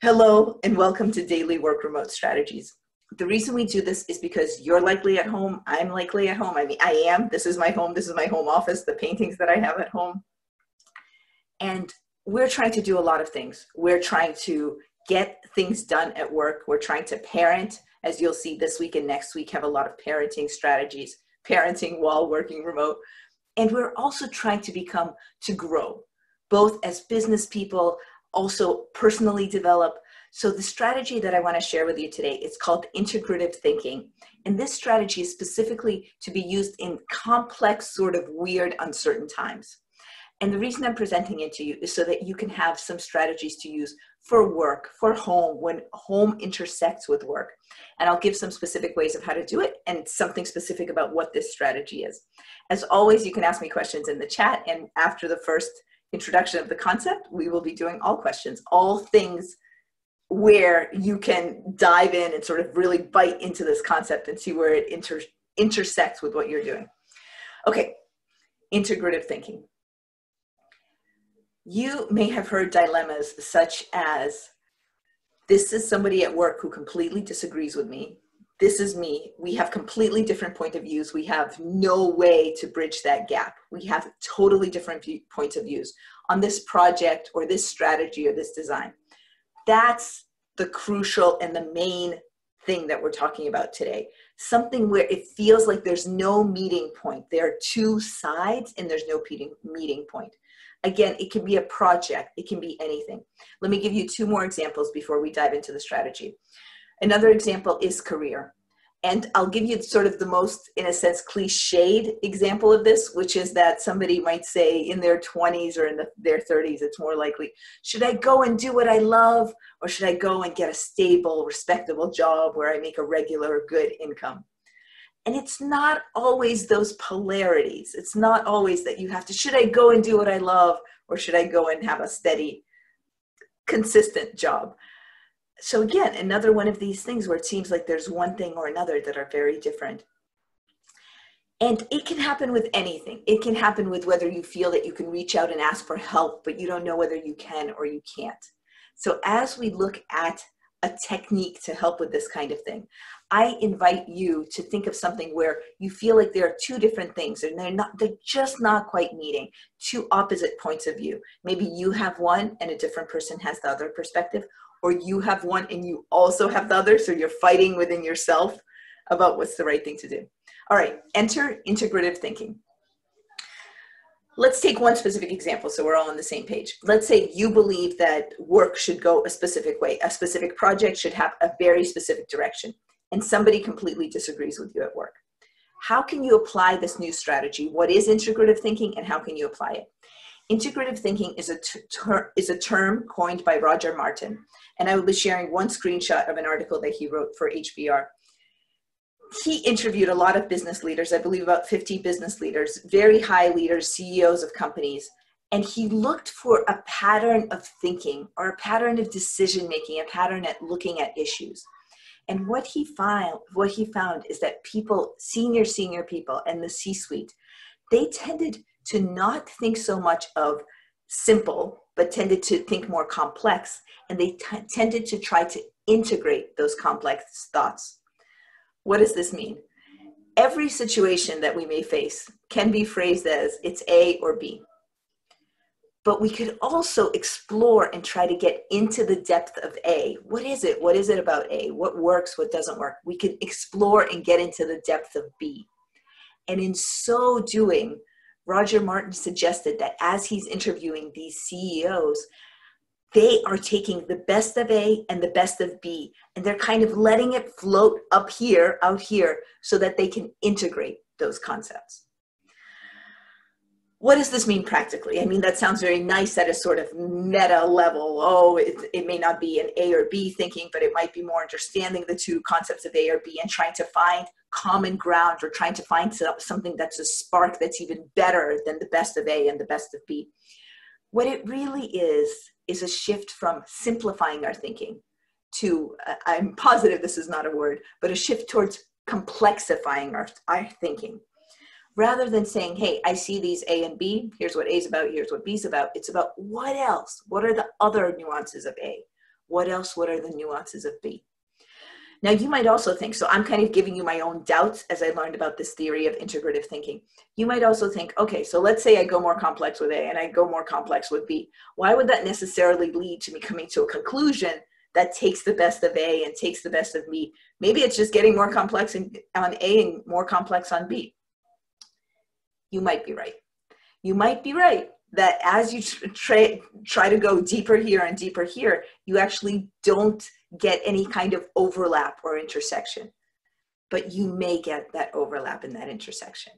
Hello, and welcome to Daily Work Remote Strategies. The reason we do this is because you're likely at home, I'm likely at home. I mean, I am. This is my home, this is my home office, the paintings that I have at home. And we're trying to do a lot of things. We're trying to get things done at work. We're trying to parent, as you'll see this week and next week, have a lot of parenting strategies, parenting while working remote. And we're also trying to become, to grow, both as business people, also personally develop. So the strategy that I want to share with you today is called integrative thinking. And this strategy is specifically to be used in complex, sort of weird, uncertain times. And the reason I'm presenting it to you is so that you can have some strategies to use for work, for home, when home intersects with work. And I'll give some specific ways of how to do it and something specific about what this strategy is. As always, you can ask me questions in the chat. And after the first introduction of the concept, we will be doing all questions, all things where you can dive in and sort of really bite into this concept and see where it inter- intersects with what you're doing. Okay, integrative thinking. You may have heard dilemmas such as this is somebody at work who completely disagrees with me this is me. We have completely different point of views. We have no way to bridge that gap. We have totally different view, points of views on this project or this strategy or this design. That's the crucial and the main thing that we're talking about today. Something where it feels like there's no meeting point. There are two sides and there's no meeting, meeting point. Again, it can be a project, it can be anything. Let me give you two more examples before we dive into the strategy. Another example is career. And I'll give you sort of the most, in a sense, cliched example of this, which is that somebody might say in their 20s or in the, their 30s, it's more likely, should I go and do what I love, or should I go and get a stable, respectable job where I make a regular, good income? And it's not always those polarities. It's not always that you have to, should I go and do what I love, or should I go and have a steady, consistent job? So again another one of these things where it seems like there's one thing or another that are very different. And it can happen with anything. It can happen with whether you feel that you can reach out and ask for help but you don't know whether you can or you can't. So as we look at a technique to help with this kind of thing i invite you to think of something where you feel like there are two different things and they're not they're just not quite meeting two opposite points of view. Maybe you have one and a different person has the other perspective or you have one and you also have the other so you're fighting within yourself about what's the right thing to do. All right enter integrative thinking. Let's take one specific example so we're all on the same page. Let's say you believe that work should go a specific way. A specific project should have a very specific direction and somebody completely disagrees with you at work. How can you apply this new strategy? What is integrative thinking and how can you apply it Integrative thinking is a, ter- is a term coined by Roger Martin, and I will be sharing one screenshot of an article that he wrote for HBR. He interviewed a lot of business leaders, I believe about 50 business leaders, very high leaders, CEOs of companies, and he looked for a pattern of thinking or a pattern of decision making, a pattern at looking at issues. And what he found, what he found is that people, senior, senior people and the C-suite, they tended to not think so much of simple, but tended to think more complex, and they t- tended to try to integrate those complex thoughts. What does this mean? Every situation that we may face can be phrased as it's A or B. But we could also explore and try to get into the depth of A. What is it? What is it about A? What works? What doesn't work? We could explore and get into the depth of B. And in so doing, Roger Martin suggested that as he's interviewing these CEOs, they are taking the best of A and the best of B, and they're kind of letting it float up here, out here, so that they can integrate those concepts. What does this mean practically? I mean, that sounds very nice at a sort of meta level. Oh, it, it may not be an A or B thinking, but it might be more understanding the two concepts of A or B and trying to find common ground or trying to find something that's a spark that's even better than the best of A and the best of B. What it really is, is a shift from simplifying our thinking to, uh, I'm positive this is not a word, but a shift towards complexifying our, our thinking. Rather than saying, hey, I see these A and B, here's what A is about, here's what B is about, it's about what else? What are the other nuances of A? What else? What are the nuances of B? Now, you might also think, so I'm kind of giving you my own doubts as I learned about this theory of integrative thinking. You might also think, okay, so let's say I go more complex with A and I go more complex with B. Why would that necessarily lead to me coming to a conclusion that takes the best of A and takes the best of B? Maybe it's just getting more complex on A and more complex on B. You might be right. You might be right that as you try, try to go deeper here and deeper here, you actually don't get any kind of overlap or intersection, but you may get that overlap in that intersection.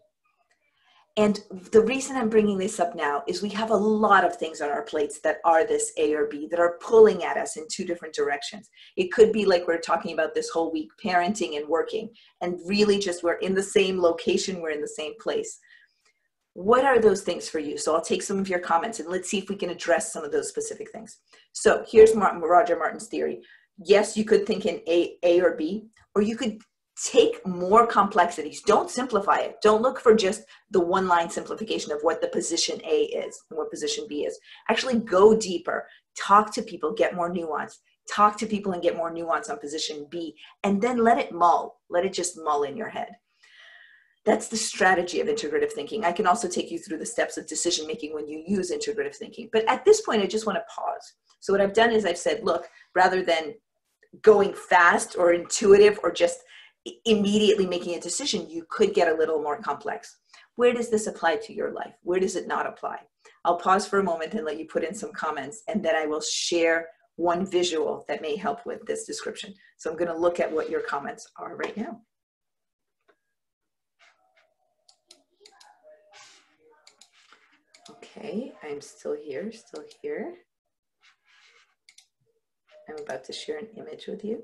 And the reason I'm bringing this up now is we have a lot of things on our plates that are this A or B that are pulling at us in two different directions. It could be like we're talking about this whole week parenting and working, and really just we're in the same location, we're in the same place. What are those things for you? So I'll take some of your comments and let's see if we can address some of those specific things. So here's Martin, Roger Martin's theory yes, you could think in A, A or B, or you could take more complexities. Don't simplify it. Don't look for just the one line simplification of what the position A is and what position B is. Actually, go deeper. Talk to people, get more nuance. Talk to people and get more nuance on position B, and then let it mull. Let it just mull in your head. That's the strategy of integrative thinking. I can also take you through the steps of decision making when you use integrative thinking. But at this point, I just want to pause. So, what I've done is I've said, look, rather than going fast or intuitive or just immediately making a decision, you could get a little more complex. Where does this apply to your life? Where does it not apply? I'll pause for a moment and let you put in some comments, and then I will share one visual that may help with this description. So I'm going to look at what your comments are right now. Okay, I'm still here, still here. I'm about to share an image with you.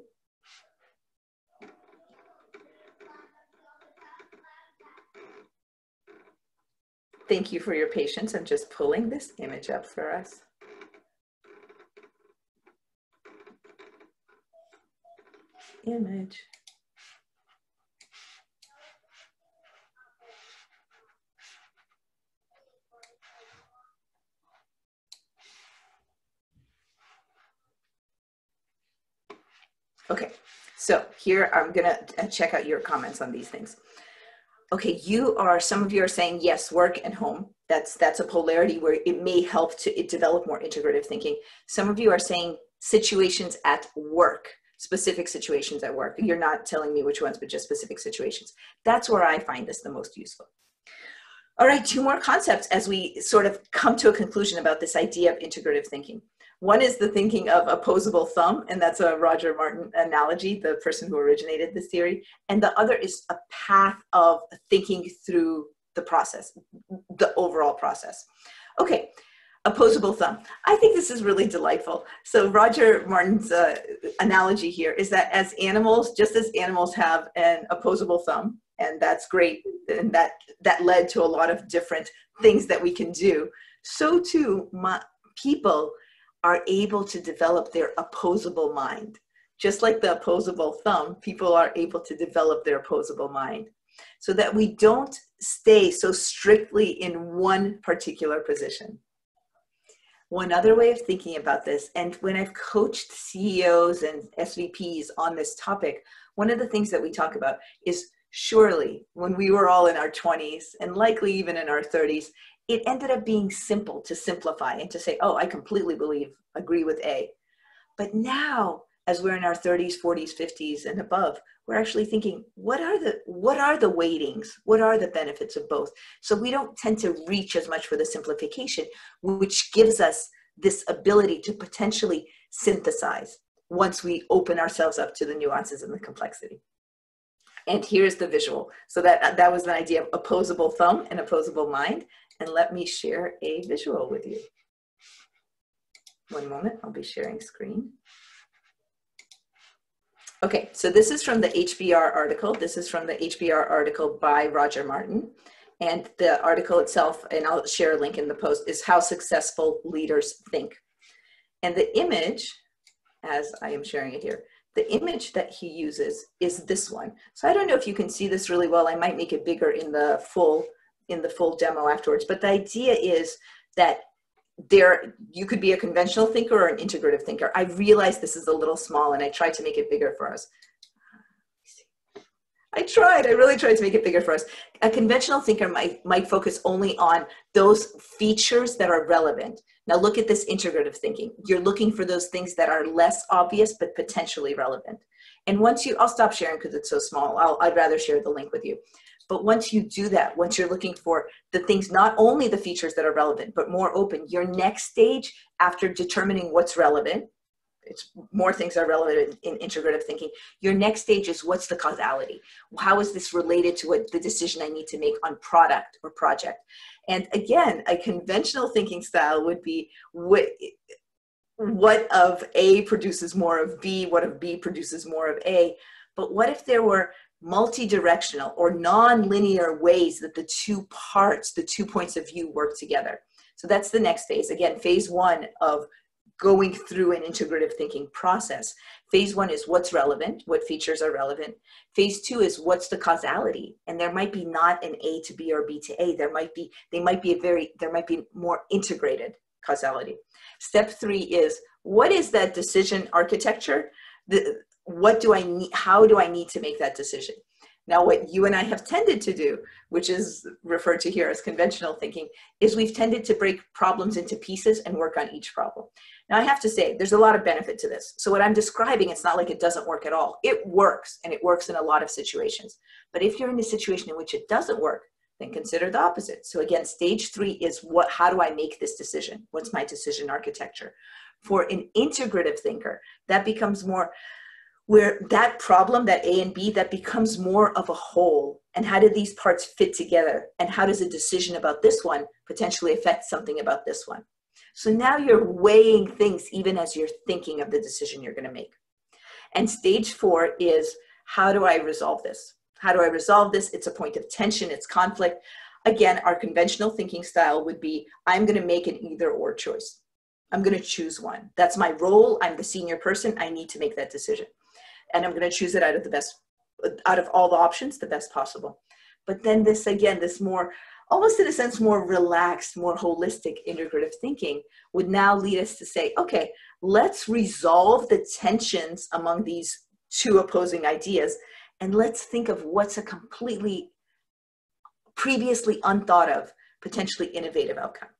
Thank you for your patience. I'm just pulling this image up for us. Image. Okay, so here I'm gonna uh, check out your comments on these things. Okay, you are, some of you are saying yes, work and home. That's, that's a polarity where it may help to develop more integrative thinking. Some of you are saying situations at work, specific situations at work. You're not telling me which ones, but just specific situations. That's where I find this the most useful. All right, two more concepts as we sort of come to a conclusion about this idea of integrative thinking. One is the thinking of opposable thumb, and that's a Roger Martin analogy, the person who originated this theory. And the other is a path of thinking through the process, the overall process. Okay, opposable thumb. I think this is really delightful. So Roger Martin's uh, analogy here is that as animals, just as animals have an opposable thumb, and that's great, and that that led to a lot of different things that we can do. So too, my, people are able to develop their opposable mind. Just like the opposable thumb, people are able to develop their opposable mind so that we don't stay so strictly in one particular position. One other way of thinking about this, and when I've coached CEOs and SVPs on this topic, one of the things that we talk about is surely when we were all in our 20s and likely even in our 30s, it ended up being simple to simplify and to say, oh, I completely believe, agree with A. But now, as we're in our 30s, 40s, 50s, and above, we're actually thinking, what are the what are the weightings? What are the benefits of both? So we don't tend to reach as much for the simplification, which gives us this ability to potentially synthesize once we open ourselves up to the nuances and the complexity. And here's the visual. So that, that was the idea of opposable thumb and opposable mind and let me share a visual with you. One moment, I'll be sharing screen. Okay, so this is from the HBR article. This is from the HBR article by Roger Martin. And the article itself, and I'll share a link in the post, is How Successful Leaders Think. And the image, as I am sharing it here, the image that he uses is this one. So I don't know if you can see this really well. I might make it bigger in the full in the full demo afterwards. But the idea is that there you could be a conventional thinker or an integrative thinker. I realize this is a little small and i tried to make it bigger for us. I tried. I really tried to make it bigger for us. A conventional thinker might might focus only on those features that are relevant. Now look at this integrative thinking. You're looking for those things that are less obvious but potentially relevant. And once you i'll stop sharing because it's so small. I'll, i'd rather share the link with you but once you do that, once you're looking for the things, not only the features that are relevant, but more open, your next stage after determining what's relevant, it's more things are relevant in, in integrative thinking. Your next stage is what's the causality? How is this related to what the decision I need to make on product or project? And again, a conventional thinking style would be what what of A produces more of B, what of B produces more of A. But what if there were multi-directional or non-linear ways that the two parts, the two points of view work together. So that's the next phase. Again, phase one of going through an integrative thinking process. Phase one is what's relevant, what features are relevant. Phase two is what's the causality, and there might be not an A to B or B to A. There might be they might be a very there might be more integrated causality. Step three is what is that decision architecture? The, what do I need, how do I need to make that decision? Now, what you and I have tended to do, which is referred to here as conventional thinking, is we've tended to break problems into pieces and work on each problem. Now, I have to say, there's a lot of benefit to this. So, what I'm describing, it's not like it doesn't work at all. It works, and it works in a lot of situations. But if you're in a situation in which it doesn't work, then consider the opposite. So, again, stage three is what, how do I make this decision? What's my decision architecture? For an integrative thinker, that becomes more where that problem, that A and B, that becomes more of a whole. And how do these parts fit together? And how does a decision about this one potentially affect something about this one? So now you're weighing things even as you're thinking of the decision you're going to make. And stage four is how do I resolve this? How do I resolve this? It's a point of tension, it's conflict. Again, our conventional thinking style would be I'm going to make an either or choice. I'm going to choose one. That's my role. I'm the senior person. I need to make that decision and I'm going to choose it out of the best, out of all the options, the best possible. But then this again, this more, almost in a sense, more relaxed, more holistic integrative thinking would now lead us to say, okay, let's resolve the tensions among these two opposing ideas and let's think of what's a completely previously unthought of, potentially innovative outcome.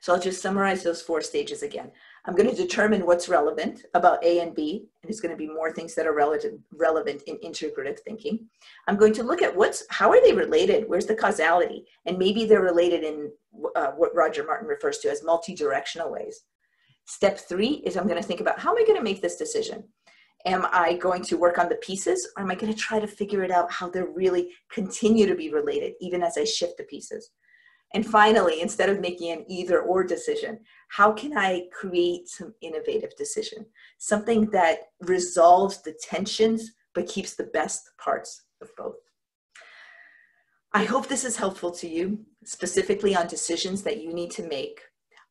So I'll just summarize those four stages again. I'm going to determine what's relevant about A and B, and it's going to be more things that are relative, relevant in integrative thinking. I'm going to look at what's, how are they related? Where's the causality? And maybe they're related in uh, what Roger Martin refers to as multi-directional ways. Step three is I'm going to think about how am I going to make this decision? Am I going to work on the pieces or am I going to try to figure it out how they really continue to be related even as I shift the pieces? And finally, instead of making an either or decision, how can I create some innovative decision? Something that resolves the tensions but keeps the best parts of both. I hope this is helpful to you, specifically on decisions that you need to make,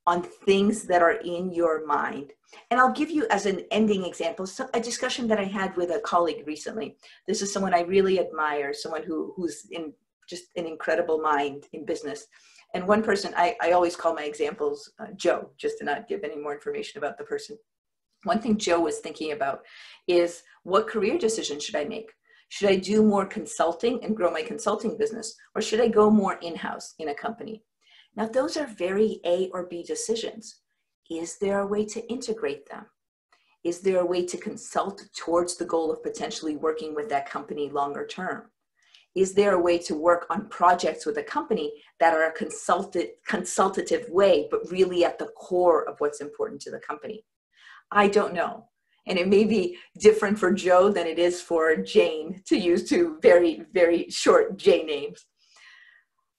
on things that are in your mind. And I'll give you as an ending example a discussion that I had with a colleague recently. This is someone I really admire, someone who, who's in just an incredible mind in business. And one person, I, I always call my examples uh, Joe, just to not give any more information about the person. One thing Joe was thinking about is what career decision should I make? Should I do more consulting and grow my consulting business? Or should I go more in house in a company? Now, those are very A or B decisions. Is there a way to integrate them? Is there a way to consult towards the goal of potentially working with that company longer term? Is there a way to work on projects with a company that are a consulted, consultative way, but really at the core of what's important to the company? I don't know. And it may be different for Joe than it is for Jane, to use two very, very short J names.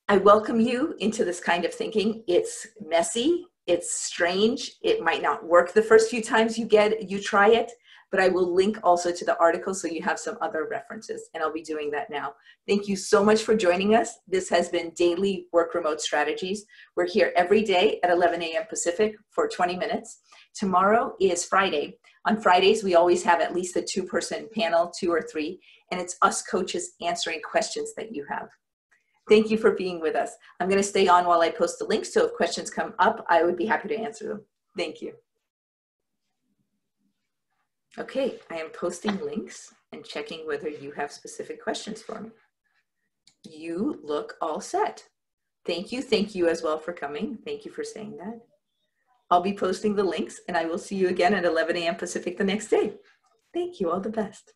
I welcome you into this kind of thinking. It's messy, it's strange, it might not work the first few times you get you try it, but I will link also to the article so you have some other references, and I'll be doing that now. Thank you so much for joining us. This has been Daily Work Remote Strategies. We're here every day at 11 a.m. Pacific for 20 minutes. Tomorrow is Friday. On Fridays, we always have at least a two-person panel, two or three, and it's us coaches answering questions that you have. Thank you for being with us. I'm going to stay on while I post the links, so if questions come up, I would be happy to answer them. Thank you. Okay, I am posting links and checking whether you have specific questions for me. You look all set. Thank you. Thank you as well for coming. Thank you for saying that. I'll be posting the links and I will see you again at 11 a.m. Pacific the next day. Thank you. All the best.